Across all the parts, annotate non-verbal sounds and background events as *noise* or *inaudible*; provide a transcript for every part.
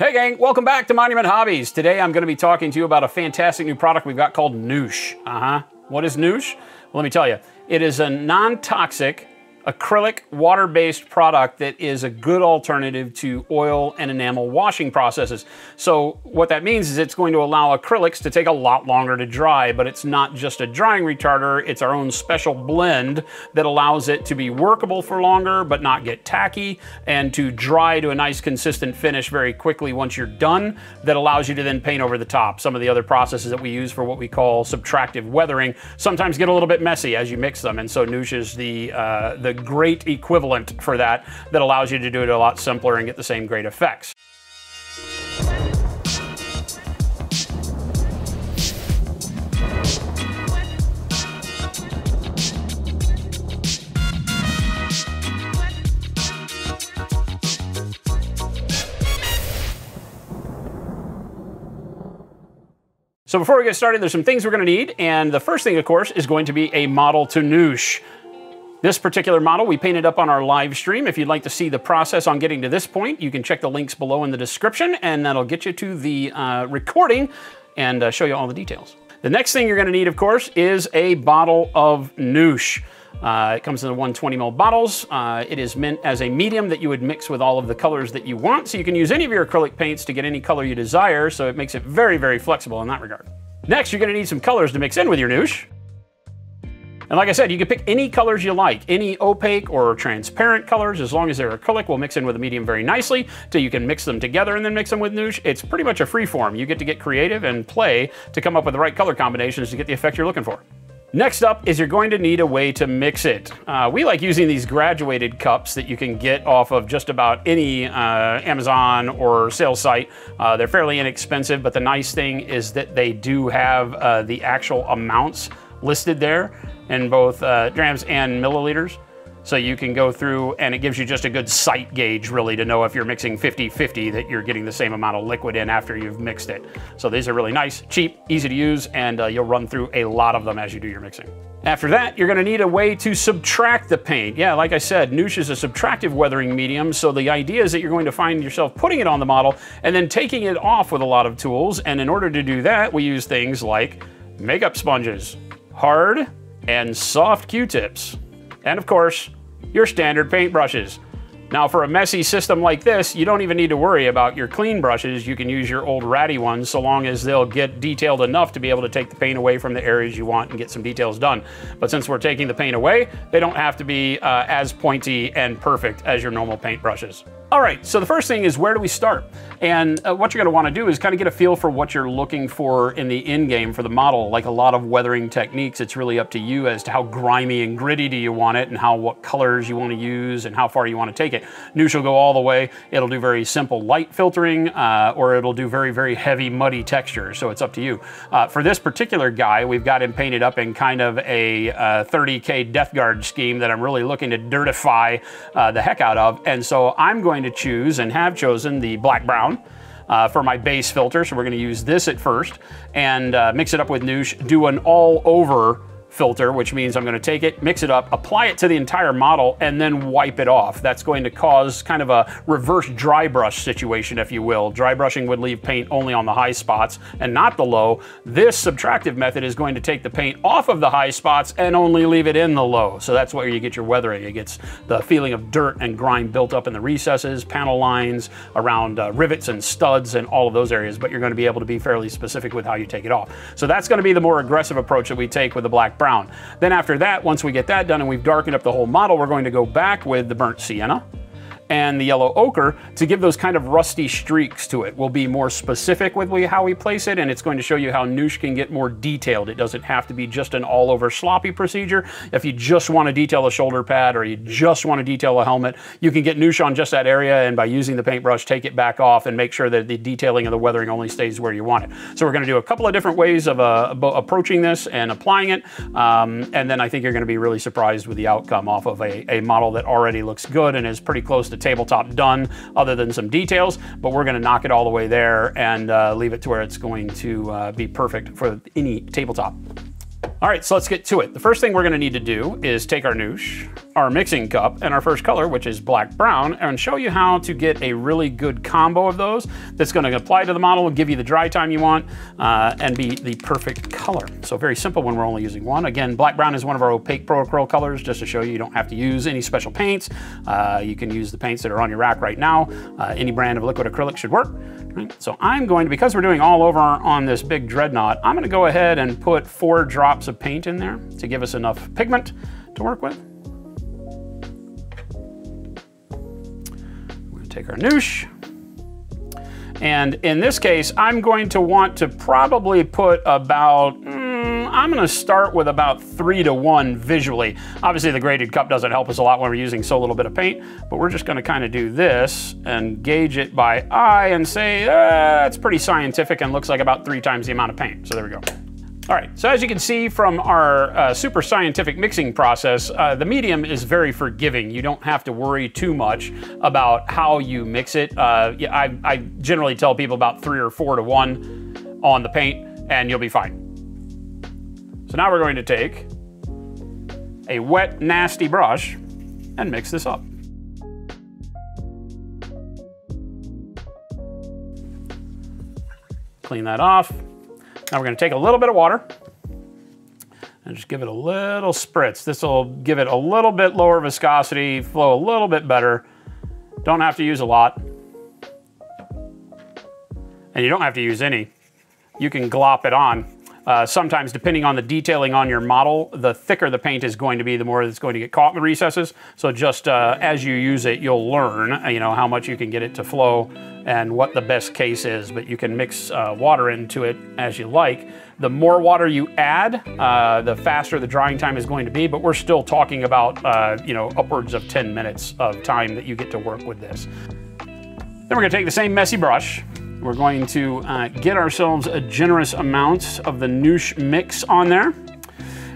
Hey gang, welcome back to Monument Hobbies. Today I'm going to be talking to you about a fantastic new product we've got called Newsh. Uh-huh. What is Newsh? Well, let me tell you. It is a non-toxic acrylic water-based product that is a good alternative to oil and enamel washing processes. So what that means is it's going to allow acrylics to take a lot longer to dry, but it's not just a drying retarder, it's our own special blend that allows it to be workable for longer, but not get tacky, and to dry to a nice consistent finish very quickly once you're done, that allows you to then paint over the top. Some of the other processes that we use for what we call subtractive weathering sometimes get a little bit messy as you mix them, and so Newsh is the, uh, the great equivalent for that that allows you to do it a lot simpler and get the same great effects. So before we get started, there's some things we're going to need, and the first thing, of course, is going to be a model to newsh. This particular model we painted up on our live stream. If you'd like to see the process on getting to this point, you can check the links below in the description and that'll get you to the uh, recording and uh, show you all the details. The next thing you're gonna need, of course, is a bottle of Newsh. Uh, it comes in the 120 ml bottles. Uh, it is meant as a medium that you would mix with all of the colors that you want. So you can use any of your acrylic paints to get any color you desire. So it makes it very, very flexible in that regard. Next, you're gonna need some colors to mix in with your Newsh. And like I said, you can pick any colors you like, any opaque or transparent colors, as long as they're acrylic, will mix in with a medium very nicely, so you can mix them together and then mix them with Newsh. It's pretty much a free form. You get to get creative and play to come up with the right color combinations to get the effect you're looking for. Next up is you're going to need a way to mix it. Uh, we like using these graduated cups that you can get off of just about any uh, Amazon or sales site. Uh, they're fairly inexpensive, but the nice thing is that they do have uh, the actual amounts listed there in both uh, grams and milliliters. So you can go through and it gives you just a good sight gauge really to know if you're mixing 50-50 that you're getting the same amount of liquid in after you've mixed it. So these are really nice, cheap, easy to use, and uh, you'll run through a lot of them as you do your mixing. After that, you're gonna need a way to subtract the paint. Yeah, like I said, Newsh is a subtractive weathering medium, so the idea is that you're going to find yourself putting it on the model and then taking it off with a lot of tools, and in order to do that, we use things like makeup sponges, hard and soft Q-tips. And of course, your standard paintbrushes. Now for a messy system like this, you don't even need to worry about your clean brushes. You can use your old ratty ones so long as they'll get detailed enough to be able to take the paint away from the areas you want and get some details done. But since we're taking the paint away, they don't have to be uh, as pointy and perfect as your normal paint brushes. All right, so the first thing is where do we start? And uh, what you're gonna wanna do is kind of get a feel for what you're looking for in the end game for the model. Like a lot of weathering techniques, it's really up to you as to how grimy and gritty do you want it and how what colors you wanna use and how far you wanna take it. Newsh will go all the way. It'll do very simple light filtering uh, or it'll do very, very heavy muddy texture, so it's up to you. Uh, for this particular guy, we've got him painted up in kind of a 30K uh, Death Guard scheme that I'm really looking to dirtify uh, the heck out of. And so I'm going going to choose and have chosen the black brown. Uh, for my base filter. So we're going to use this at first and uh, mix it up with Newsh, do an all over filter, which means I'm gonna take it, mix it up, apply it to the entire model, and then wipe it off. That's going to cause kind of a reverse dry brush situation, if you will. Dry brushing would leave paint only on the high spots and not the low. This subtractive method is going to take the paint off of the high spots and only leave it in the low. So that's where you get your weathering. It gets the feeling of dirt and grime built up in the recesses, panel lines, around uh, rivets and studs and all of those areas, but you're gonna be able to be fairly specific with how you take it off. So that's gonna be the more aggressive approach that we take with the black brown brown. Then after that, once we get that done and we've darkened up the whole model, we're going to go back with the burnt sienna and the yellow ochre to give those kind of rusty streaks to it. We'll be more specific with how we place it, and it's going to show you how Newsh can get more detailed. It doesn't have to be just an all-over sloppy procedure. If you just want to detail a shoulder pad or you just want to detail a helmet, you can get Newsh on just that area, and by using the paintbrush, take it back off and make sure that the detailing of the weathering only stays where you want it. So we're going to do a couple of different ways of uh, approaching this and applying it, um, and then I think you're going to be really surprised with the outcome off of a, a model that already looks good and is pretty close to tabletop done other than some details, but we're gonna knock it all the way there and uh, leave it to where it's going to uh, be perfect for any tabletop. All right, so let's get to it. The first thing we're gonna need to do is take our newsh, our mixing cup, and our first color, which is black brown, and show you how to get a really good combo of those that's gonna apply to the model, give you the dry time you want, uh, and be the perfect color. So very simple when we're only using one. Again, black brown is one of our opaque pro acrylic colors, just to show you you don't have to use any special paints. Uh, you can use the paints that are on your rack right now. Uh, any brand of liquid acrylic should work. Right? So I'm going to, because we're doing all over on this big dreadnought, I'm gonna go ahead and put four drops of paint in there to give us enough pigment to work with. We're gonna take our newsh. And in this case, I'm going to want to probably put about, mm, I'm gonna start with about three to one visually. Obviously the graded cup doesn't help us a lot when we're using so little bit of paint, but we're just gonna kind of do this and gauge it by eye and say, uh, it's pretty scientific and looks like about three times the amount of paint. So there we go. All right, so as you can see from our uh, super scientific mixing process, uh, the medium is very forgiving. You don't have to worry too much about how you mix it. Uh, I, I generally tell people about three or four to one on the paint and you'll be fine. So now we're going to take a wet, nasty brush and mix this up. Clean that off. Now we're gonna take a little bit of water and just give it a little spritz. This will give it a little bit lower viscosity, flow a little bit better. Don't have to use a lot. And you don't have to use any. You can glop it on. Uh, sometimes, depending on the detailing on your model, the thicker the paint is going to be, the more it's going to get caught in the recesses. So just uh, as you use it, you'll learn, uh, you know, how much you can get it to flow and what the best case is. But you can mix uh, water into it as you like. The more water you add, uh, the faster the drying time is going to be. But we're still talking about, uh, you know, upwards of 10 minutes of time that you get to work with this. Then we're going to take the same messy brush we're going to uh, get ourselves a generous amount of the Newsh mix on there.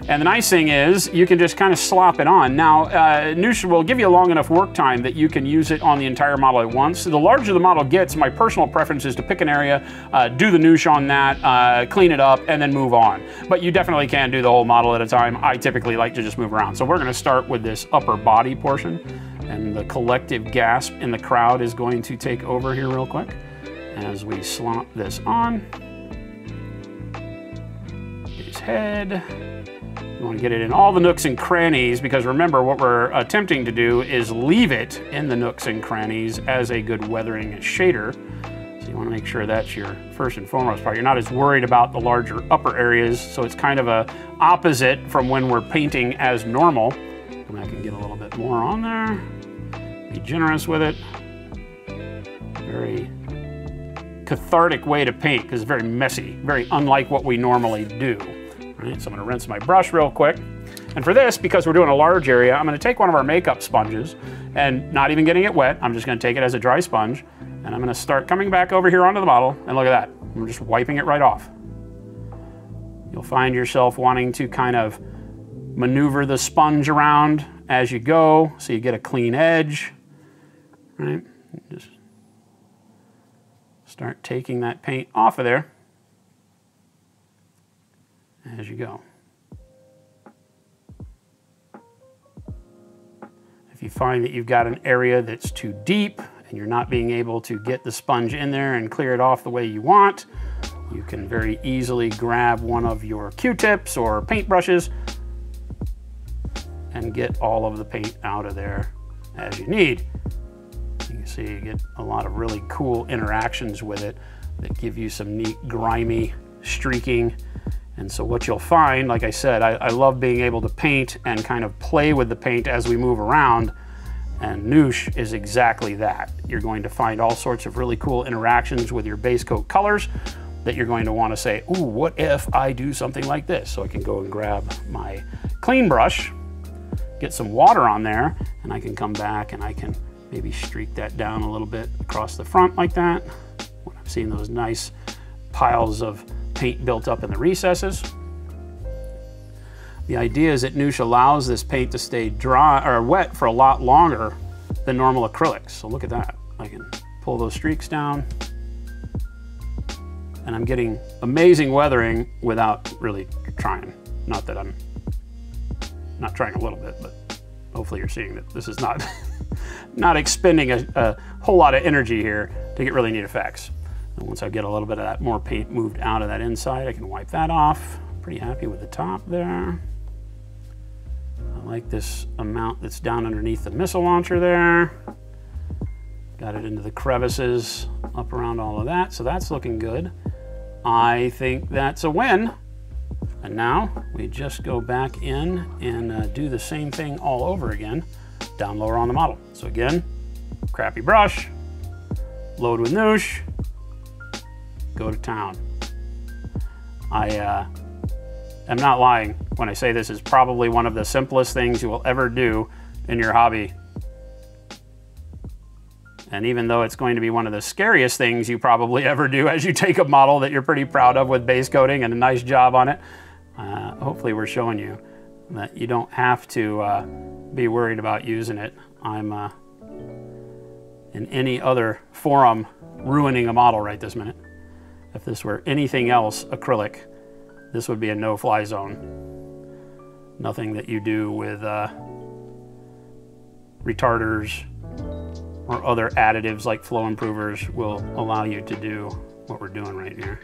And the nice thing is you can just kind of slop it on. Now, uh, Newsh will give you a long enough work time that you can use it on the entire model at once. The larger the model gets, my personal preference is to pick an area, uh, do the Newsh on that, uh, clean it up, and then move on. But you definitely can do the whole model at a time. I typically like to just move around. So we're gonna start with this upper body portion and the collective gasp in the crowd is going to take over here real quick as we slop this on. His head. You want to get it in all the nooks and crannies because remember what we're attempting to do is leave it in the nooks and crannies as a good weathering shader. So you want to make sure that's your first and foremost part. You're not as worried about the larger upper areas, so it's kind of a opposite from when we're painting as normal. And I can get a little bit more on there. Be generous with it. Very cathartic way to paint because it's very messy, very unlike what we normally do. Right, so I'm gonna rinse my brush real quick. And for this, because we're doing a large area, I'm gonna take one of our makeup sponges and not even getting it wet, I'm just gonna take it as a dry sponge and I'm gonna start coming back over here onto the bottle and look at that. I'm just wiping it right off. You'll find yourself wanting to kind of maneuver the sponge around as you go so you get a clean edge, right? Just Start taking that paint off of there as you go. If you find that you've got an area that's too deep and you're not being able to get the sponge in there and clear it off the way you want, you can very easily grab one of your Q-tips or paint brushes and get all of the paint out of there as you need. You see you get a lot of really cool interactions with it that give you some neat grimy streaking. And so what you'll find, like I said, I, I love being able to paint and kind of play with the paint as we move around. And Newsh is exactly that. You're going to find all sorts of really cool interactions with your base coat colors that you're going to want to say, ooh, what if I do something like this? So I can go and grab my clean brush, get some water on there, and I can come back and I can maybe streak that down a little bit across the front like that. When I'm seeing those nice piles of paint built up in the recesses. The idea is that Newsh allows this paint to stay dry or wet for a lot longer than normal acrylics. So look at that. I can pull those streaks down and I'm getting amazing weathering without really trying. Not that I'm not trying a little bit, but hopefully you're seeing that this is not, *laughs* not expending a, a whole lot of energy here to get really neat effects. And once I get a little bit of that more paint moved out of that inside, I can wipe that off. Pretty happy with the top there. I like this amount that's down underneath the missile launcher there. Got it into the crevices up around all of that, so that's looking good. I think that's a win. And now we just go back in and uh, do the same thing all over again, down lower on the model. So again, crappy brush, load with Newsh, go to town. I uh, am not lying when I say this is probably one of the simplest things you will ever do in your hobby. And even though it's going to be one of the scariest things you probably *laughs* ever do as you take a model that you're pretty proud of with base coating and a nice job on it, uh, hopefully we're showing you that you don't have to uh, be worried about using it. I'm uh, in any other forum ruining a model right this minute. If this were anything else acrylic, this would be a no-fly zone. Nothing that you do with uh, retarders or other additives like flow improvers will allow you to do what we're doing right here.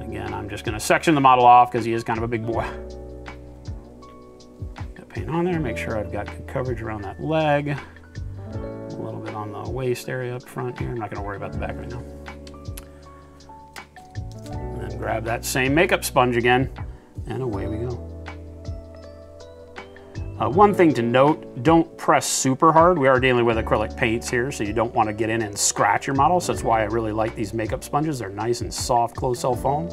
Again, I'm just gonna section the model off because he is kind of a big boy. *laughs* Paint on there, make sure I've got good coverage around that leg. A little bit on the waist area up front here. I'm not gonna worry about the back right now Then grab that same makeup sponge again, and away we go. Uh, one thing to note, don't press super hard. We are dealing with acrylic paints here, so you don't want to get in and scratch your model. So that's why I really like these makeup sponges. They're nice and soft closed cell foam.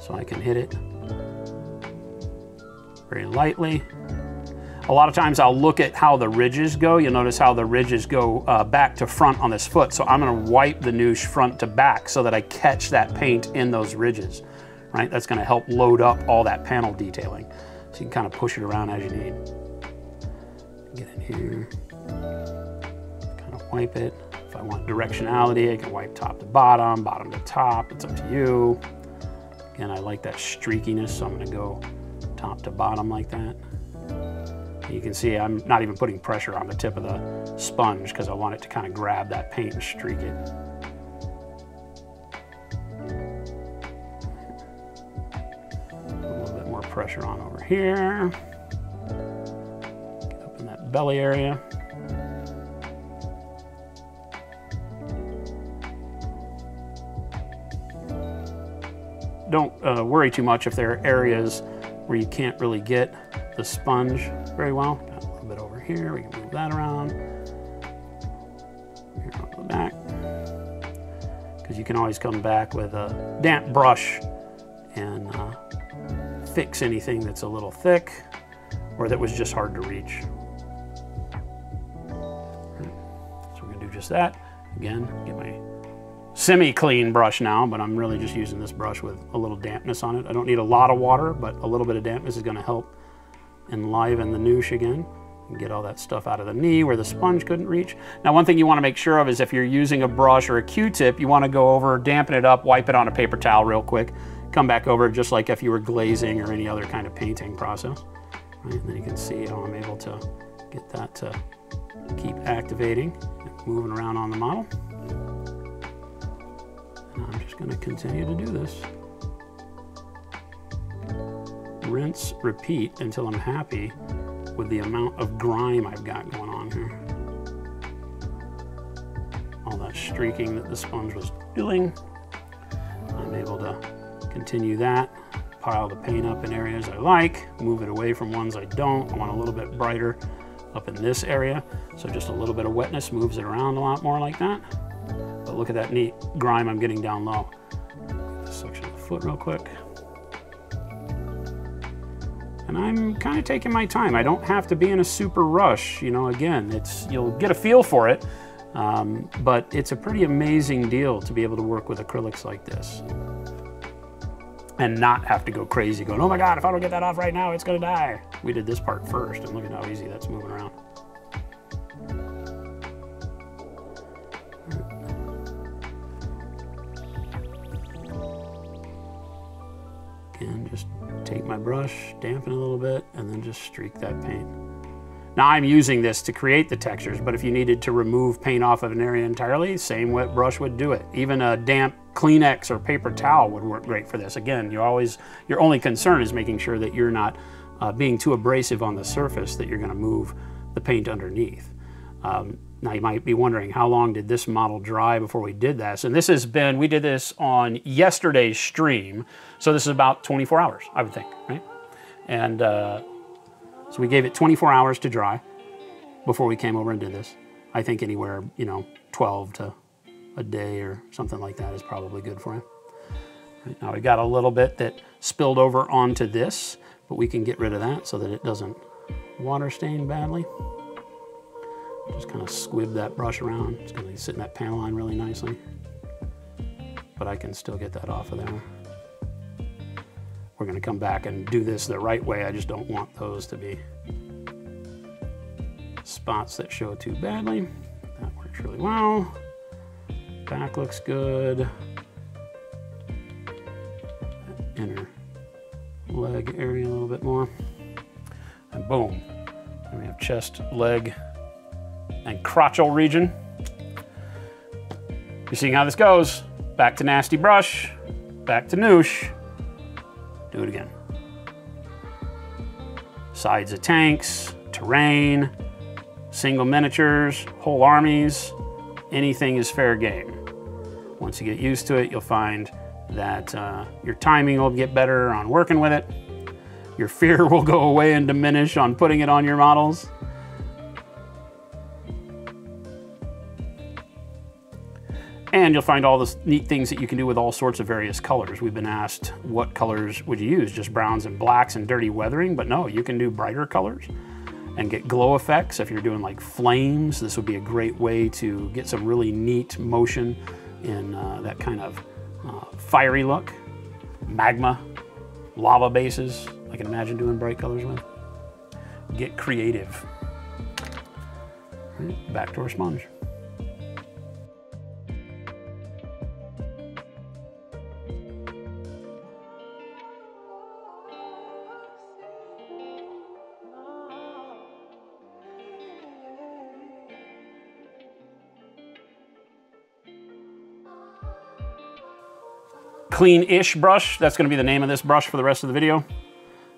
So I can hit it very lightly. A lot of times I'll look at how the ridges go. You'll notice how the ridges go uh, back to front on this foot. So I'm gonna wipe the newsh front to back so that I catch that paint in those ridges, right? That's gonna help load up all that panel detailing. So you can kind of push it around as you need. Get in here, kind of wipe it. If I want directionality, I can wipe top to bottom, bottom to top, it's up to you. Again, I like that streakiness, so I'm gonna go top to bottom like that. You can see I'm not even putting pressure on the tip of the sponge because I want it to kind of grab that paint and streak it. A little bit more pressure on over here. Get up in that belly area. Don't uh, worry too much if there are areas where you can't really get the sponge very well. Got a little bit over here, we can move that around. Here on the back. Because you can always come back with a damp brush and uh, fix anything that's a little thick or that was just hard to reach. So we're gonna do just that. Again, get my semi-clean brush now, but I'm really just using this brush with a little dampness on it. I don't need a lot of water, but a little bit of dampness is gonna help enliven the newsh again and get all that stuff out of the knee where the sponge couldn't reach. Now one thing you want to make sure of is if you're using a brush or a Q-tip, you want to go over, dampen it up, wipe it on a paper towel real quick, come back over just like if you were glazing or any other kind of painting process. Right? And then you can see how I'm able to get that to keep activating, and moving around on the model. I'm just going to continue to do this rinse, repeat until I'm happy with the amount of grime I've got going on here. All that streaking that the sponge was doing, I'm able to continue that, pile the paint up in areas I like, move it away from ones I don't. I want a little bit brighter up in this area. So just a little bit of wetness moves it around a lot more like that. Look at that neat grime I'm getting down low. This the foot real quick and I'm kind of taking my time. I don't have to be in a super rush. You know, again, it's you'll get a feel for it, um, but it's a pretty amazing deal to be able to work with acrylics like this and not have to go crazy going, oh my God, if I don't get that off right now, it's gonna die. We did this part first and look at how easy that's moving around. Take my brush, dampen a little bit, and then just streak that paint. Now I'm using this to create the textures, but if you needed to remove paint off of an area entirely, same wet brush would do it. Even a damp Kleenex or paper towel would work great for this. Again, you always, your only concern is making sure that you're not uh, being too abrasive on the surface that you're gonna move the paint underneath. Um, now you might be wondering how long did this model dry before we did this? And this has been, we did this on yesterday's stream. So this is about 24 hours, I would think, right? And uh, so we gave it 24 hours to dry before we came over and did this. I think anywhere, you know, 12 to a day or something like that is probably good for him. Right, now we got a little bit that spilled over onto this, but we can get rid of that so that it doesn't water stain badly. Just kind of squib that brush around. It's gonna sit in that panel line really nicely. But I can still get that off of there. We're gonna come back and do this the right way. I just don't want those to be spots that show too badly. That works really well. Back looks good. Inner leg area a little bit more. And boom, we have chest, leg, and crotchal region. You're seeing how this goes. Back to nasty brush, back to newsh. Sides of tanks, terrain, single miniatures, whole armies, anything is fair game. Once you get used to it, you'll find that uh, your timing will get better on working with it. Your *laughs* fear will go away and diminish on putting it on your models. And you'll find all the neat things that you can do with all sorts of various colors. We've been asked what colors would you use? Just browns and blacks and dirty weathering, but no, you can do brighter colors and get glow effects. If you're doing like flames, this would be a great way to get some really neat motion in uh, that kind of uh, fiery look. Magma, lava bases, I can imagine doing bright colors with. Get creative. Back to our sponge. Clean-ish brush. That's gonna be the name of this brush for the rest of the video.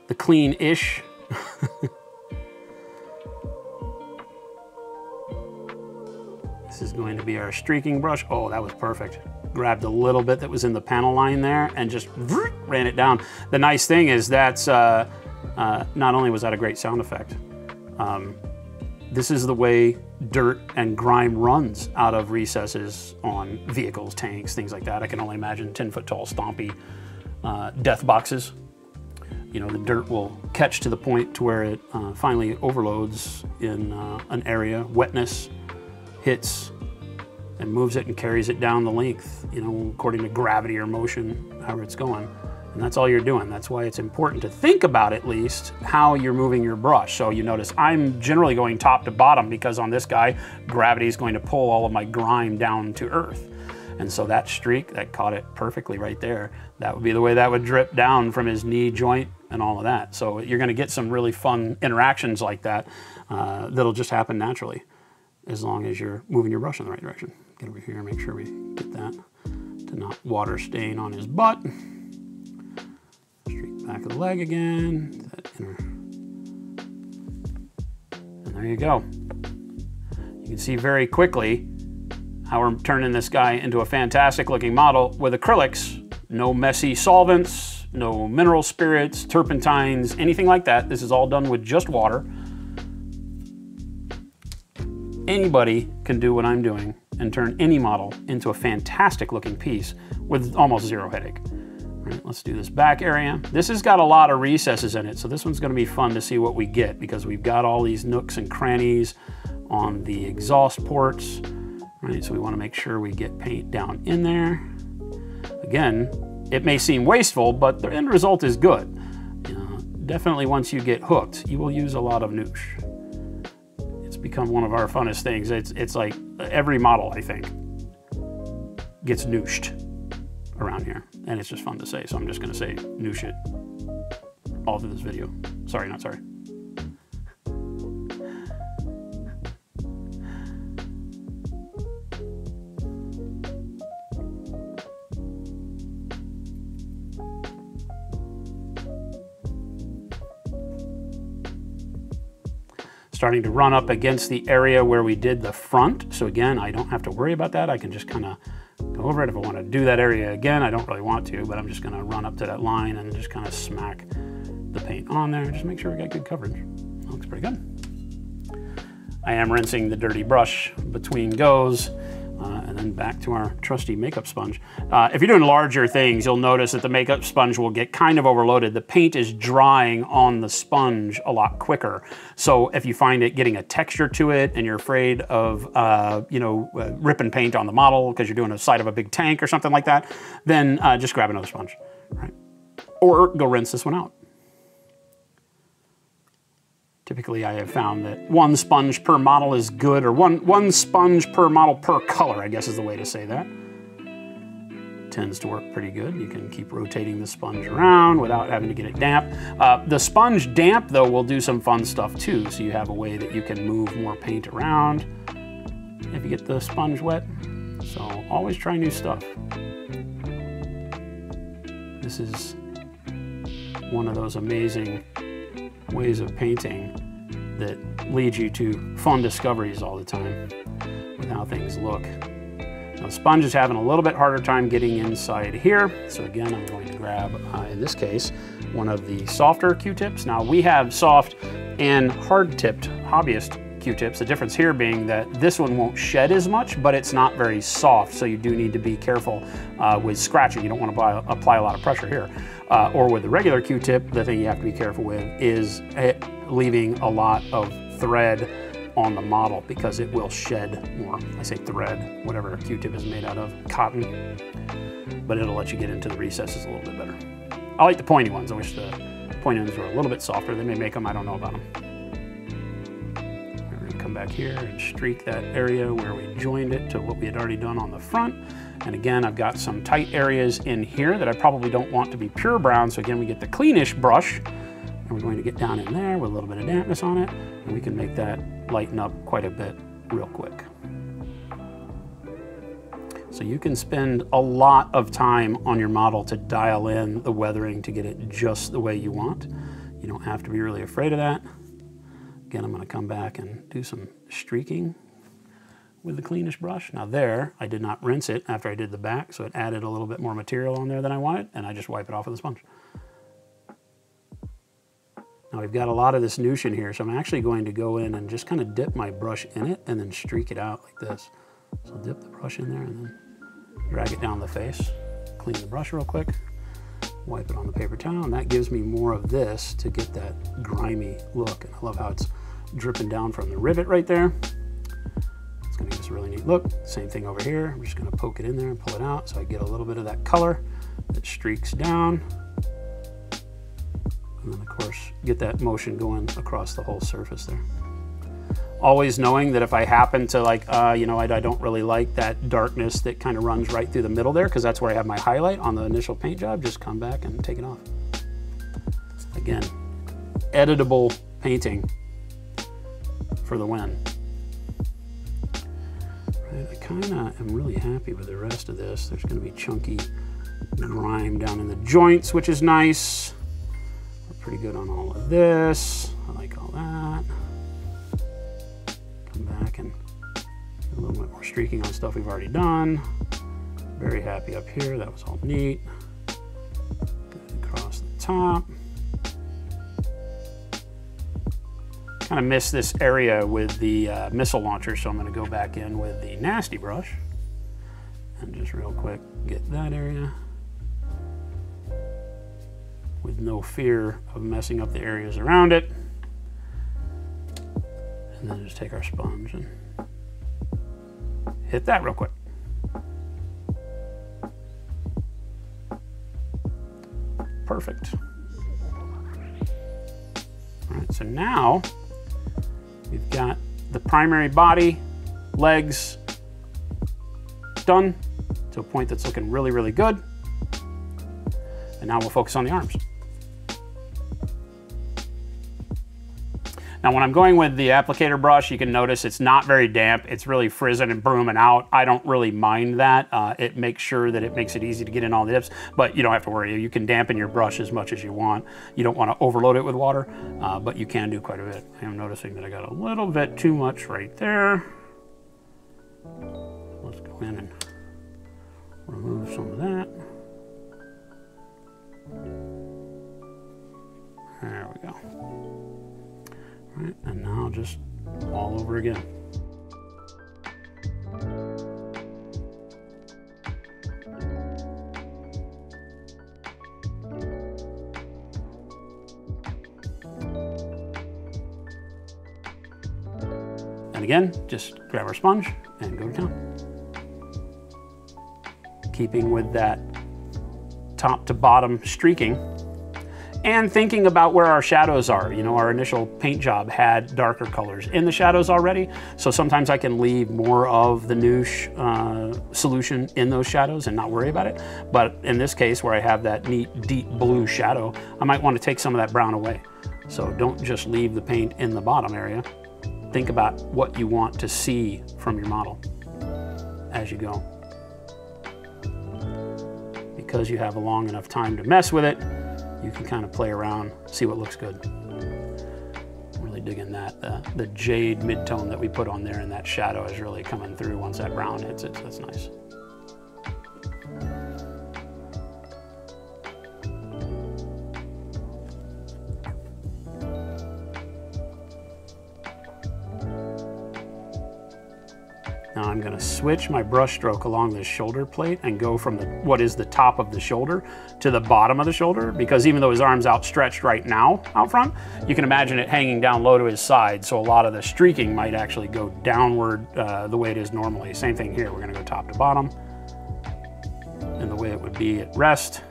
The clean-ish. *laughs* this is going to be our streaking brush. Oh, that was perfect. Grabbed a little bit that was in the panel line there and just ran it down. The nice thing is that's, uh, uh, not only was that a great sound effect, um, this is the way dirt and grime runs out of recesses on vehicles, tanks, things like that. I can only imagine 10 foot tall stompy uh, death boxes. You know, the dirt will catch to the point to where it uh, finally overloads in uh, an area, wetness hits and moves it and carries it down the length, you know, according to gravity or motion, however it's going. And that's all you're doing. That's why it's important to think about at least how you're moving your brush. So you notice I'm generally going top to bottom because on this guy, gravity is going to pull all of my grime down to earth. And so that streak, that caught it perfectly right there. That would be the way that would drip down from his knee joint and all of that. So you're gonna get some really fun interactions like that uh, that'll just happen naturally as long as you're moving your brush in the right direction. Get over here, make sure we get that to not water stain on his butt back of the leg again. And there you go. You can see very quickly how we're turning this guy into a fantastic looking model with acrylics, no messy solvents, no mineral spirits, turpentines, anything like that. This is all done with just water. Anybody can do what I'm doing and turn any model into a fantastic looking piece with almost zero headache. Right, let's do this back area. This has got a lot of recesses in it, so this one's gonna be fun to see what we get because we've got all these nooks and crannies on the exhaust ports, right? So we wanna make sure we get paint down in there. Again, it may seem wasteful, but the end result is good. Know, definitely once you get hooked, you will use a lot of newsh. It's become one of our funnest things. It's, it's like every model, I think, gets newshed around here. And it's just fun to say, so I'm just gonna say new shit all through this video. Sorry, not sorry. starting to run up against the area where we did the front. So again, I don't have to worry about that. I can just kind of go over it. If I want to do that area again, I don't really want to, but I'm just going to run up to that line and just kind of smack the paint on there. Just make sure we got good coverage. That looks pretty good. I am rinsing the dirty brush between goes. Uh, and then back to our trusty makeup sponge. Uh, if you're doing larger things, you'll notice that the makeup sponge will get kind of overloaded. The paint is drying on the sponge a lot quicker. So if you find it getting a texture to it and you're afraid of, uh, you know, uh, ripping paint on the model because you're doing a side of a big tank or something like that, then uh, just grab another sponge, right? Or go rinse this one out. Typically, I have found that one sponge per model is good, or one, one sponge per model per color, I guess is the way to say that. Tends to work pretty good. You can keep rotating the sponge around without having to get it damp. Uh, the sponge damp, though, will do some fun stuff too, so you have a way that you can move more paint around if you get the sponge wet. So always try new stuff. This is one of those amazing ways of painting that lead you to fun discoveries all the time with how things look. Now the sponge is having a little bit harder time getting inside here. So again, I'm going to grab, uh, in this case, one of the softer Q-tips. Now we have soft and hard-tipped hobbyist Q-tips. The difference here being that this one won't shed as much, but it's not very soft, so you do need to be careful uh, with scratching. You don't want to apply, apply a lot of pressure here. Uh, or with the regular Q-tip, the thing you have to be careful with is eh, leaving a lot of thread on the model because it will shed more. I say thread, whatever a Q-tip is made out of, cotton, but it'll let you get into the recesses a little bit better. I like the pointy ones. I wish the pointy ones were a little bit softer. They may make them, I don't know about them. We're gonna come back here and streak that area where we joined it to what we had already done on the front. And again, I've got some tight areas in here that I probably don't want to be pure brown. So again, we get the cleanish brush and we're going to get down in there with a little bit of dampness on it. And we can make that lighten up quite a bit real quick. So you can spend a lot of time on your model to dial in the weathering to get it just the way you want. You don't have to be really afraid of that. Again, I'm gonna come back and do some streaking with the cleanish brush. Now there, I did not rinse it after I did the back, so it added a little bit more material on there than I wanted, and I just wipe it off with a sponge. Now we've got a lot of this in here, so I'm actually going to go in and just kind of dip my brush in it and then streak it out like this. So dip the brush in there and then drag it down the face, clean the brush real quick, wipe it on the paper towel, and that gives me more of this to get that grimy look. And I love how it's dripping down from the rivet right there. It's gonna give us a really neat look. Same thing over here. I'm just gonna poke it in there and pull it out so I get a little bit of that color that streaks down. And then of course, get that motion going across the whole surface there. Always knowing that if I happen to like, uh, you know, I, I don't really like that darkness that kind of runs right through the middle there because that's where I have my highlight on the initial paint job, just come back and take it off. Again, editable painting for the win. Kind of am really happy with the rest of this. There's going to be chunky grime down in the joints, which is nice. We're pretty good on all of this. I like all that. Come back and a little bit more streaking on stuff we've already done. Very happy up here. That was all neat. Across the top. Kind of missed this area with the uh, missile launcher, so I'm going to go back in with the nasty brush and just real quick get that area with no fear of messing up the areas around it. And then just take our sponge and hit that real quick. Perfect. All right, so now We've got the primary body, legs, done to a point that's looking really, really good. And now we'll focus on the arms. Now when I'm going with the applicator brush, you can notice it's not very damp. It's really frizzing and brooming out. I don't really mind that. Uh, it makes sure that it makes it easy to get in all the dips, but you don't have to worry. You can dampen your brush as much as you want. You don't want to overload it with water, uh, but you can do quite a bit. I am noticing that I got a little bit too much right there. Let's go in and remove some of that. There we go. Right, and now just all over again. And again, just grab our sponge and go to town. Keeping with that top to bottom streaking, and thinking about where our shadows are. You know, our initial paint job had darker colors in the shadows already, so sometimes I can leave more of the Newsh uh, solution in those shadows and not worry about it. But in this case, where I have that neat deep blue shadow, I might want to take some of that brown away. So don't just leave the paint in the bottom area. Think about what you want to see from your model as you go. Because you have a long enough time to mess with it, you can kind of play around, see what looks good. Really digging that. Uh, the jade midtone that we put on there and that shadow is really coming through once that brown hits it, so that's nice. Gonna switch my brush stroke along this shoulder plate and go from the, what is the top of the shoulder to the bottom of the shoulder because even though his arm's outstretched right now out front, you can imagine it hanging down low to his side. So a lot of the streaking might actually go downward uh, the way it is normally. Same thing here, we're gonna go top to bottom and the way it would be at rest.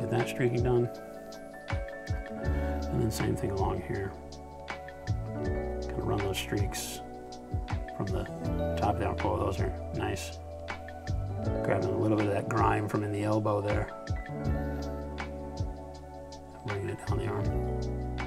Get that streaking done. And then same thing along here. Kind of run those streaks from the top down. Oh, those are nice. Grabbing a little bit of that grime from in the elbow there. Bringing it down the arm.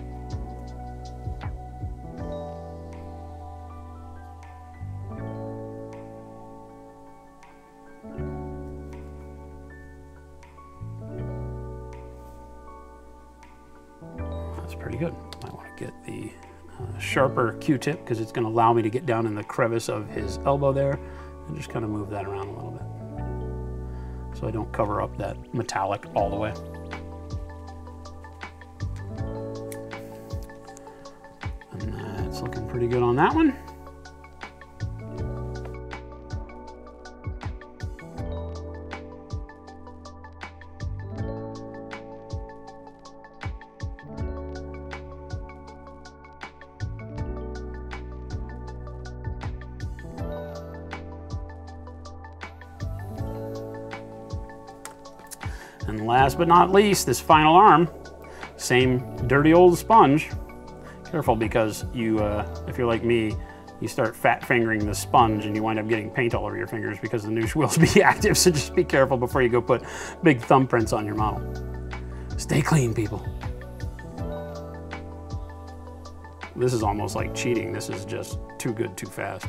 Sharper Q-tip because it's going to allow me to get down in the crevice of his elbow there and just kind of move that around a little bit so I don't cover up that metallic all the way. And that's looking pretty good on that one. Last but not least, this final arm, same dirty old sponge. Careful because you, uh, if you're like me, you start fat fingering the sponge and you wind up getting paint all over your fingers because the newsh *laughs* will be active. So just be careful before you go put big thumbprints on your model. Stay clean, people. This is almost like cheating. This is just too good, too fast.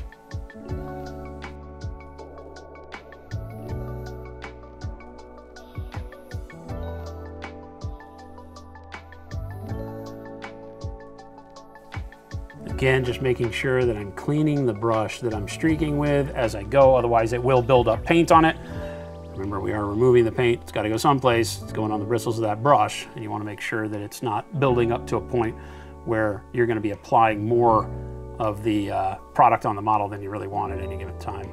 Again, just making sure that I'm cleaning the brush that I'm streaking with as I go, otherwise it will build up paint on it. Remember, we are removing the paint. It's gotta go someplace. It's going on the bristles of that brush, and you wanna make sure that it's not building up to a point where you're gonna be applying more of the uh, product on the model than you really want at any given time.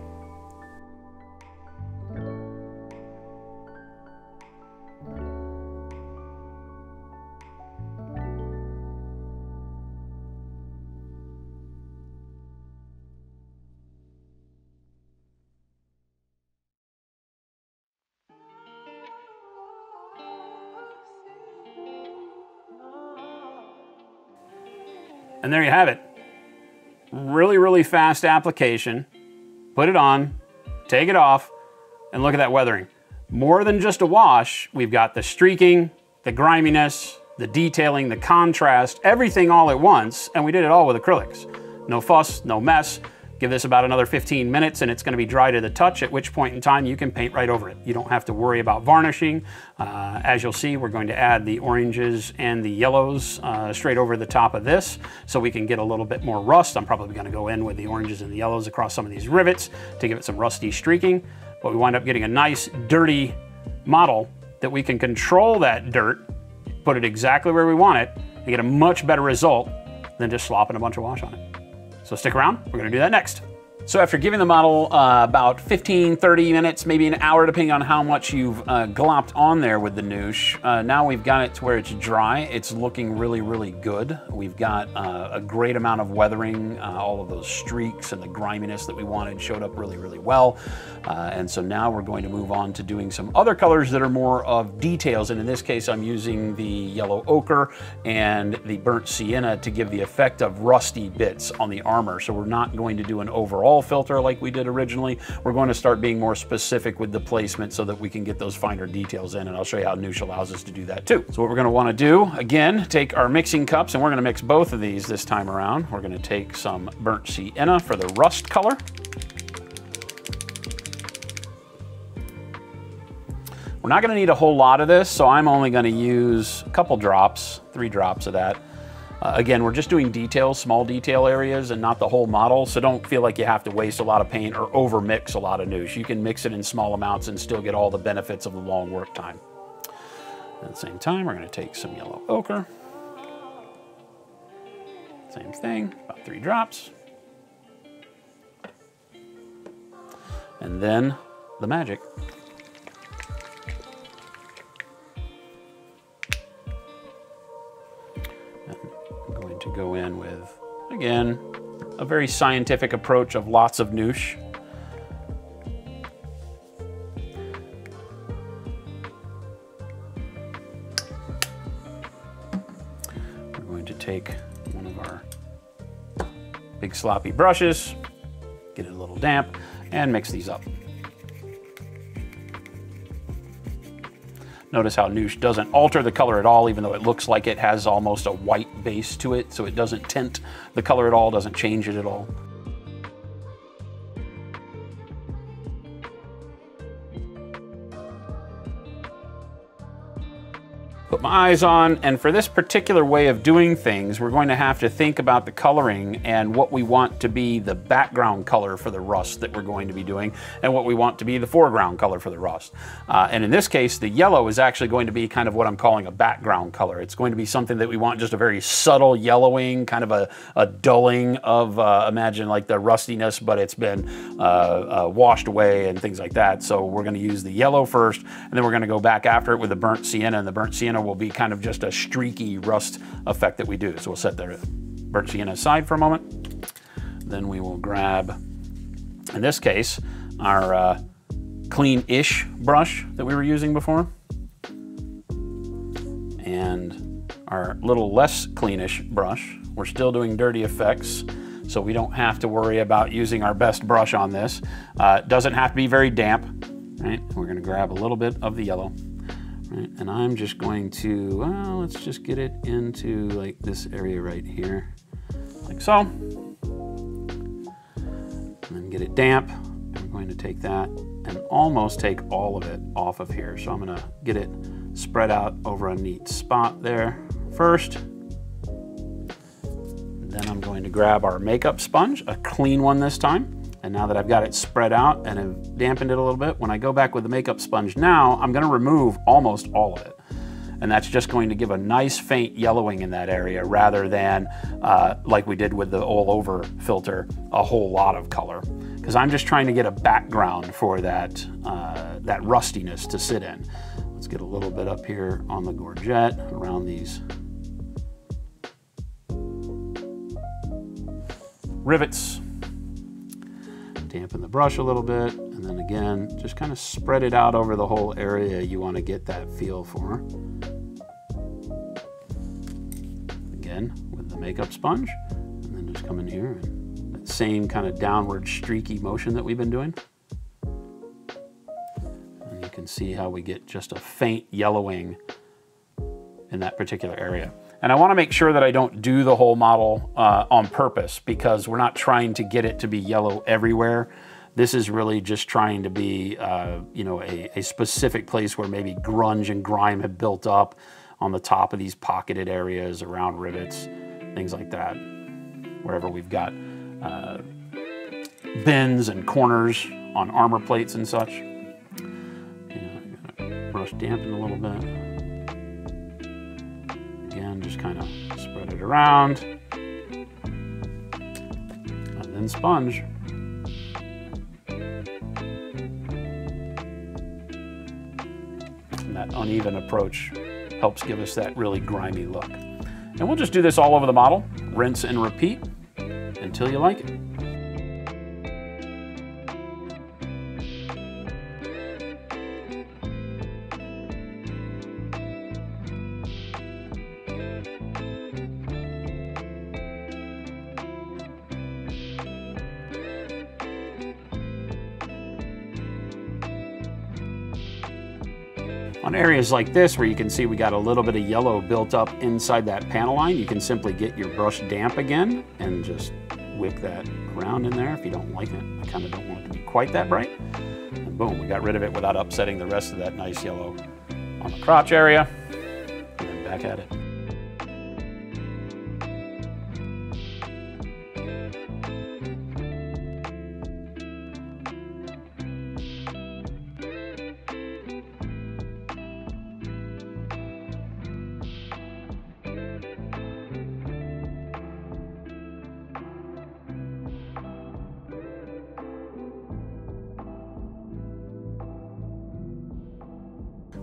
And there you have it. Really, really fast application. Put it on, take it off, and look at that weathering. more than just a wash. We've got the streaking, the griminess, the detailing, the contrast, everything all at once, and we did it all with acrylics. No fuss, no mess. Give this about another 15 minutes and it's gonna be dry to the touch, at which point in time you can paint right over it. You don't have to worry about varnishing. Uh, as you'll see, we're going to add the oranges and the yellows uh, straight over the top of this so we can get a little bit more rust. I'm probably gonna go in with the oranges and the yellows across some of these rivets to give it some rusty streaking. But we wind up getting a nice dirty model that we can control that dirt, put it exactly where we want it, and get a much better result than just slopping a bunch of wash on it. So stick around, we're gonna do that next. So after giving the model uh, about 15, 30 minutes, maybe an hour, depending on how much you've uh, glopped on there with the newsh, uh, now we've got it to where it's dry. It's looking really, really good. We've got uh, a great amount of weathering. Uh, all of those streaks and the griminess that we wanted showed up really, really well. Uh, and so now we're going to move on to doing some other colors that are more of details. And in this case, I'm using the yellow ochre and the burnt sienna to give the effect of rusty bits on the armor. So we're not going to do an overall filter like we did originally. We're going to start being more specific with the placement so that we can get those finer details in, and I'll show you how Newsh allows us to do that too. So what we're gonna wanna do, again, take our mixing cups, and we're gonna mix both of these this time around. We're gonna take some burnt sienna for the rust color. We're not gonna need a whole lot of this, so I'm only gonna use a couple drops, three drops of that. Uh, again, we're just doing details, small detail areas and not the whole model, so don't feel like you have to waste a lot of paint or over mix a lot of newsh. You can mix it in small amounts and still get all the benefits of the long work time. At the same time, we're gonna take some yellow ochre. Same thing, about three drops. And then the magic. To go in with, again, a very scientific approach of lots of newsh. We're going to take one of our big sloppy brushes, get it a little damp, and mix these up. Notice how Newsh doesn't alter the color at all, even though it looks like it has almost a white base to it, so it doesn't tint the color at all, doesn't change it at all. Eyes on. And for this particular way of doing things, we're going to have to think about the coloring and what we want to be the background color for the rust that we're going to be doing and what we want to be the foreground color for the rust. Uh, and in this case, the yellow is actually going to be kind of what I'm calling a background color. It's going to be something that we want just a very subtle yellowing, kind of a, a dulling of, uh, imagine like the rustiness, but it's been uh, uh washed away and things like that. So we're going to use the yellow first, and then we're going to go back after it with the burnt sienna, and the burnt sienna will be kind of just a streaky rust effect that we do. So we'll set the burnt sienna aside for a moment. Then we will grab, in this case, our uh, clean-ish brush that we were using before. And our little less cleanish brush. We're still doing dirty effects, so we don't have to worry about using our best brush on this. Uh, doesn't have to be very damp, right? We're gonna grab a little bit of the yellow. Right, and I'm just going to, well, let's just get it into like this area right here, like so. And then get it damp. We're going to take that and almost take all of it off of here. So I'm gonna get it spread out over a neat spot there first. Then I'm going to grab our makeup sponge, a clean one this time. And now that I've got it spread out and have dampened it a little bit, when I go back with the makeup sponge now, I'm gonna remove almost all of it. And that's just going to give a nice faint yellowing in that area rather than, uh, like we did with the all over filter, a whole lot of color. Because I'm just trying to get a background for that, uh, that rustiness to sit in. Let's get a little bit up here on the gorget around these rivets dampen the brush a little bit, and then again, just kind of spread it out over the whole area you want to get that feel for. Again, with the makeup sponge, and then just come in here and that same kind of downward streaky motion that we've been doing. And you can see how we get just a faint yellowing in that particular area. And I wanna make sure that I don't do the whole model uh, on purpose because we're not trying to get it to be yellow everywhere. This is really just trying to be, uh, you know, a, a, specific place where maybe grunge and grime have built up on the top of these pocketed areas around rivets, things like that. Wherever we've got uh, bends and corners on armor plates and such. Brush dampen a little bit. Again, just kind of spread it around. And then sponge. And that uneven approach helps give us that really grimy look. And we'll just do this all over the model, rinse and repeat until you like it. Like this where you can see we got a little bit of yellow built up inside that panel line, you can simply get your brush damp again and just whip that around in there if you don't like it. I kind of don't want it to be quite that bright. And boom, we got rid of it without upsetting the rest of that nice yellow on the crotch area. And back at it.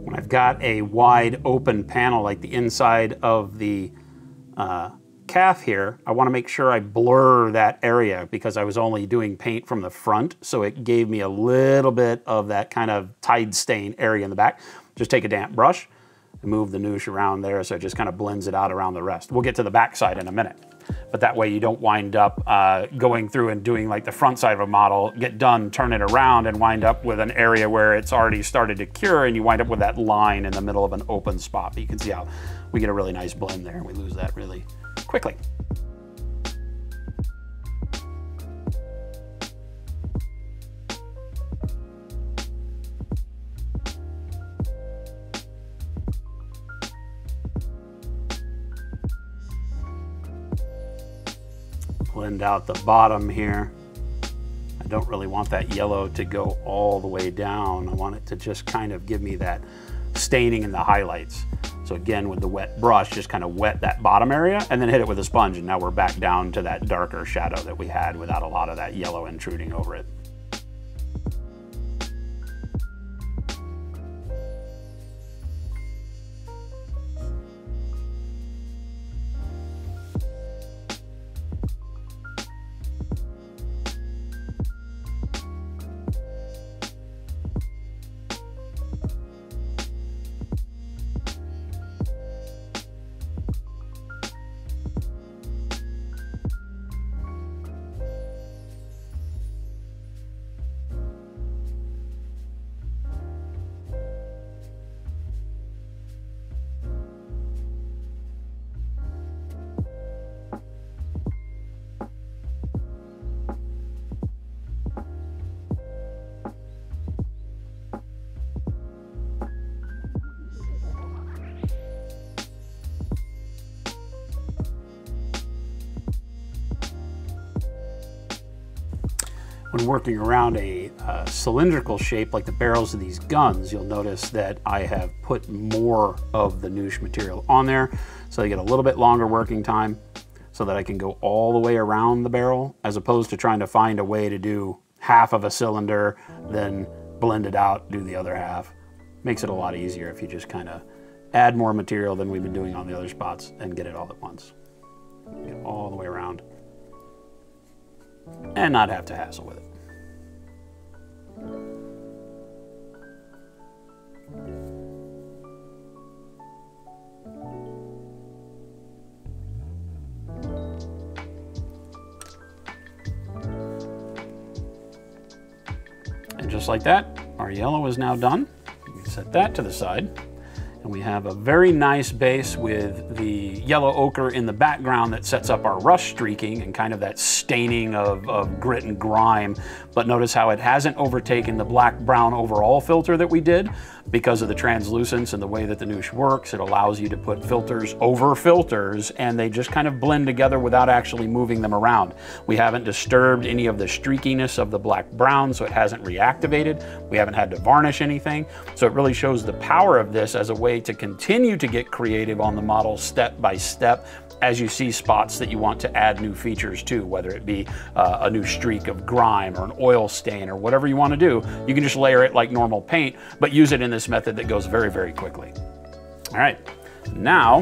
When I've got a wide open panel like the inside of the uh, calf here, I wanna make sure I blur that area because I was only doing paint from the front, so it gave me a little bit of that kind of tide stain area in the back. Just take a damp brush and move the newsh around there so it just kind of blends it out around the rest. We'll get to the back side in a minute but that way you don't wind up uh, going through and doing like the front side of a model, get done, turn it around and wind up with an area where it's already started to cure and you wind up with that line in the middle of an open spot. But you can see how we get a really nice blend there and we lose that really quickly. Blend out the bottom here. I don't really want that yellow to go all the way down. I want it to just kind of give me that staining in the highlights. So again, with the wet brush, just kind of wet that bottom area and then hit it with a sponge. And now we're back down to that darker shadow that we had without a lot of that yellow intruding over it. When working around a uh, cylindrical shape like the barrels of these guns, you'll notice that I have put more of the newsh material on there so I get a little bit longer working time so that I can go all the way around the barrel as opposed to trying to find a way to do half of a cylinder, then blend it out, do the other half. Makes it a lot easier if you just kind of add more material than we've been doing on the other spots and get it all at once. Get all the way around and not have to hassle with it. And just like that, our yellow is now done. Set that to the side. And we have a very nice base with the yellow ochre in the background that sets up our rust streaking and kind of that staining of, of grit and grime. But notice how it hasn't overtaken the black brown overall filter that we did because of the translucence and the way that the Newsh works. It allows you to put filters over filters and they just kind of blend together without actually moving them around. We haven't disturbed any of the streakiness of the black brown, so it hasn't reactivated. We haven't had to varnish anything. So it really shows the power of this as a way to continue to get creative on the model step by step as you see spots that you want to add new features to, whether it be uh, a new streak of grime or an oil stain or whatever you want to do, you can just layer it like normal paint, but use it in this method that goes very, very quickly. All right, now,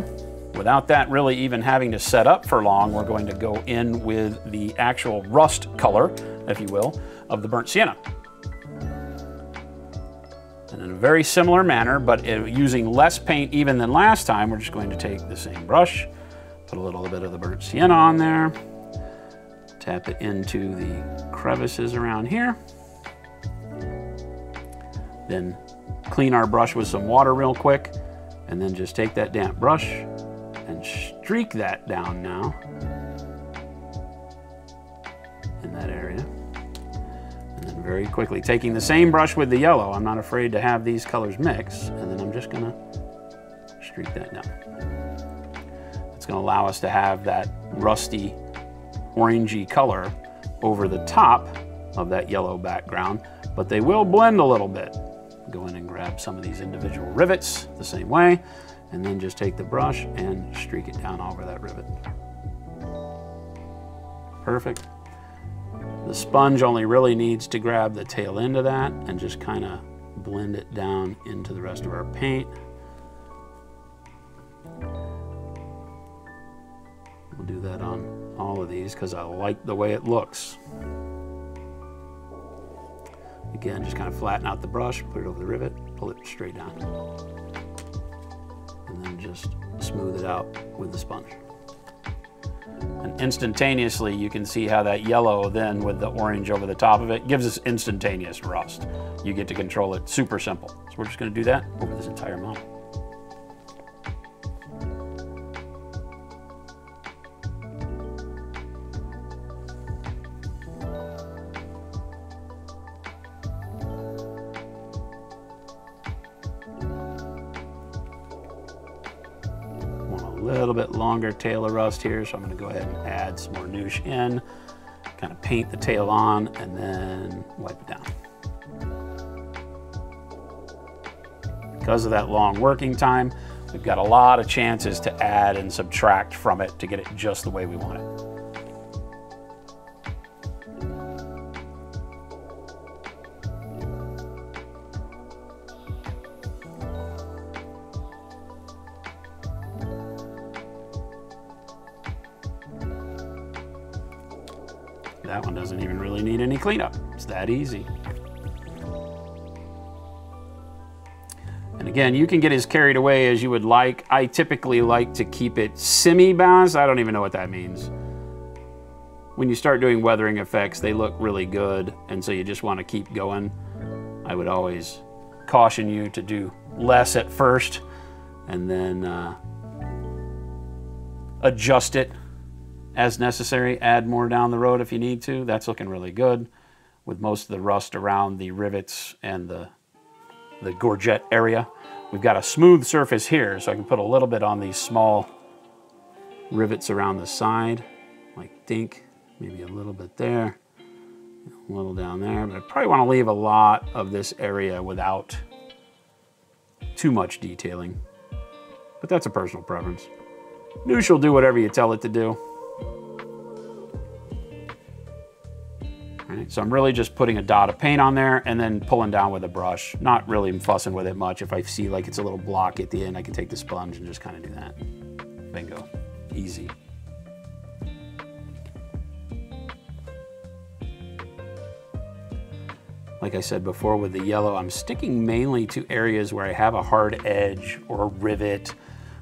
without that really even having to set up for long, we're going to go in with the actual rust color, if you will, of the burnt sienna. And in a very similar manner, but using less paint even than last time, we're just going to take the same brush, Put a little bit of the burnt sienna on there. Tap it into the crevices around here. Then clean our brush with some water real quick. And then just take that damp brush and streak that down now in that area. And then very quickly, taking the same brush with the yellow, I'm not afraid to have these colors mix, and then I'm just gonna streak that down. It's going to allow us to have that rusty orangey color over the top of that yellow background, but they will blend a little bit. Go in and grab some of these individual rivets the same way, and then just take the brush and streak it down over that rivet. Perfect. The sponge only really needs to grab the tail end of that and just kind of blend it down into the rest of our paint. Do that on all of these because I like the way it looks. Again, just kind of flatten out the brush, put it over the rivet, pull it straight down. And then just smooth it out with the sponge. And instantaneously, you can see how that yellow then with the orange over the top of it gives us instantaneous rust. You get to control it super simple. So we're just gonna do that over this entire model. Longer tail of rust here, so I'm gonna go ahead and add some more Newsh in, kind of paint the tail on, and then wipe it down. Because of that long working time, we've got a lot of chances to add and subtract from it to get it just the way we want it. That one doesn't even really need any cleanup. It's that easy. And again, you can get as carried away as you would like. I typically like to keep it semi-balanced. I don't even know what that means. When you start doing weathering effects, they look really good, and so you just want to keep going. I would always caution you to do less at first, and then uh, adjust it as necessary. Add more down the road if you need to. That's looking really good with most of the rust around the rivets and the, the gorget area. We've got a smooth surface here, so I can put a little bit on these small rivets around the side, like dink, maybe a little bit there, a little down there, but I probably want to leave a lot of this area without too much detailing, but that's a personal preference. Newsh will do whatever you tell it to do. Right? So I'm really just putting a dot of paint on there and then pulling down with a brush. Not really fussing with it much. If I see like it's a little block at the end, I can take the sponge and just kind of do that. Bingo. Easy. Like I said before with the yellow, I'm sticking mainly to areas where I have a hard edge or rivet,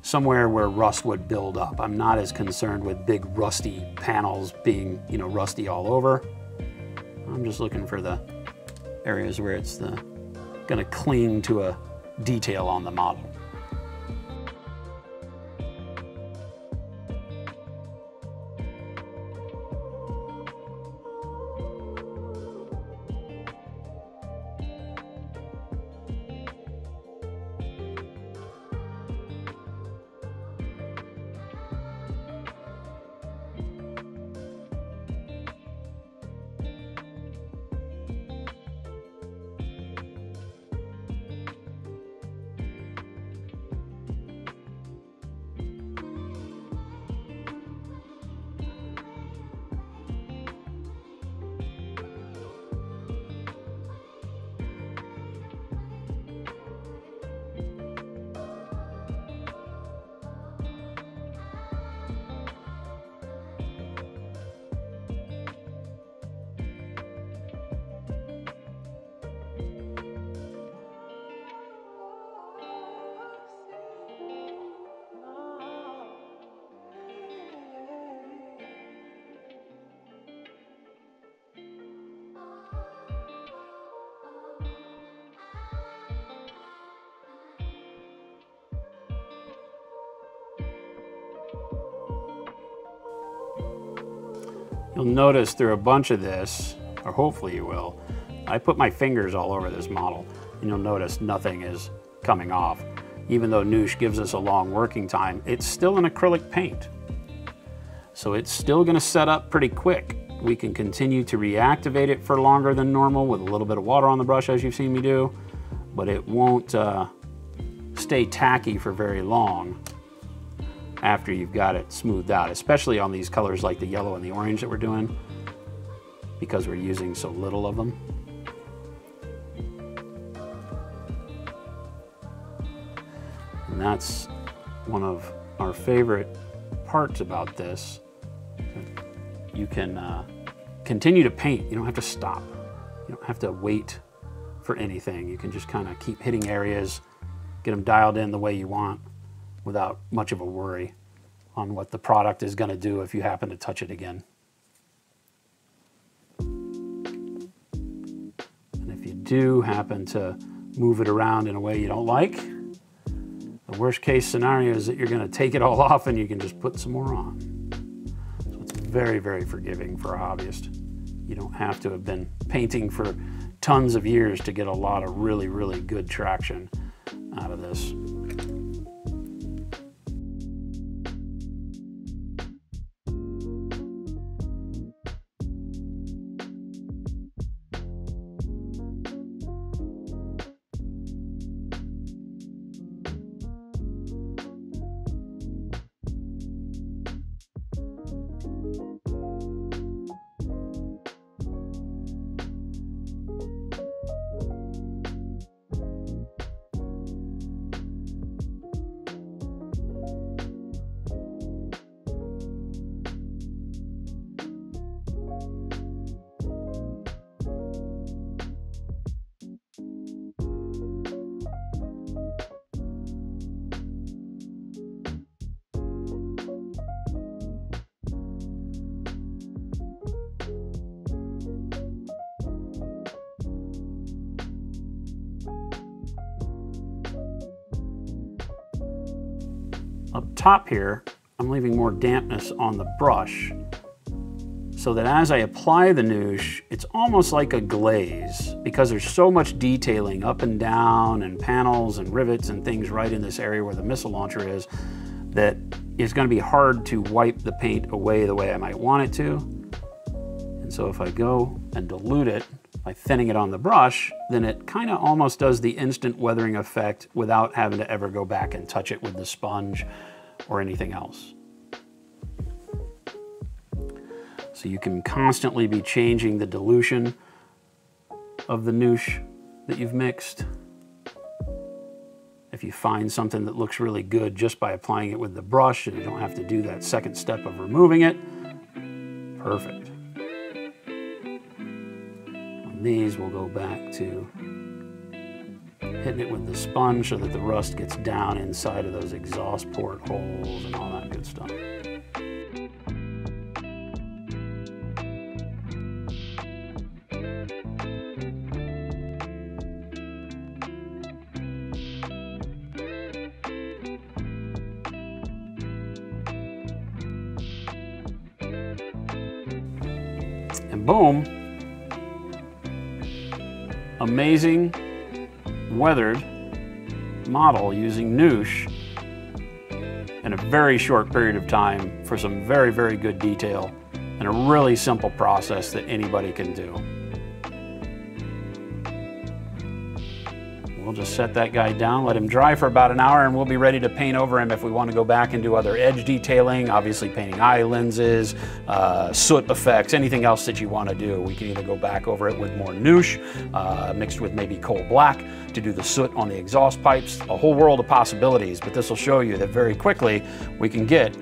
somewhere where rust would build up. I'm not as concerned with big rusty panels being, you know, rusty all over. I'm just looking for the areas where it's the, gonna cling to a detail on the model. You'll notice through a bunch of this, or hopefully you will, I put my fingers all over this model and you'll notice nothing is coming off. Even though Newsh gives us a long working time, it's still an acrylic paint. So it's still gonna set up pretty quick. We can continue to reactivate it for longer than normal with a little bit of water on the brush as you've seen me do, but it won't uh, stay tacky for very long after you've got it smoothed out, especially on these colors like the yellow and the orange that we're doing, because we're using so little of them. And that's one of our favorite parts about this. You can uh, continue to paint. You don't have to stop. You don't have to wait for anything. You can just kind of keep hitting areas, get them dialed in the way you want without much of a worry on what the product is going to do if you happen to touch it again. And if you do happen to move it around in a way you don't like, the worst case scenario is that you're going to take it all *laughs* off and you can just put some more on. So it's very, very forgiving for a hobbyist. You don't have to have been painting for tons of years to get a lot of really, really good traction out of this. Up top here, I'm leaving more dampness on the brush so that as I apply the newsh, it's almost like a glaze because there's so much detailing up and down and panels and rivets and things right in this area where the missile launcher is that it's gonna be hard to wipe the paint away the way I might want it to. And so if I go and dilute it by thinning it on the brush, then it kind of almost does the instant weathering effect without having to ever go back and touch it with the sponge or anything else. So you can constantly be changing the dilution of the newsh that you've mixed. If you find something that looks really good just by applying it with the brush and you don't have to do that second step of removing it, perfect these we'll go back to hitting it with the sponge so that the rust gets down inside of those exhaust port holes and all that good stuff. And boom, amazing weathered model using Newsh in a very short period of time for some very, very good detail and a really simple process that anybody can do. We'll just set that guy down, let him dry for about an hour, and we'll be ready to paint over him if we want to go back and do other edge detailing, obviously painting eye lenses, uh, soot effects, anything else that you want to do. We can either go back over it with more Newsh, uh, mixed with maybe coal black to do the soot on the exhaust pipes, a whole world of possibilities, but this will show you that very quickly we can get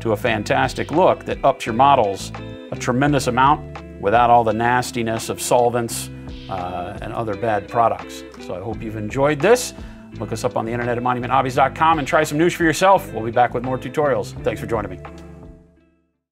to a fantastic look that ups your models a tremendous amount without all the nastiness of solvents uh, and other bad products. So I hope you've enjoyed this. Look us up on the internet at monumenthobbies.com and try some Newsh for yourself. We'll be back with more tutorials. Thanks for joining me.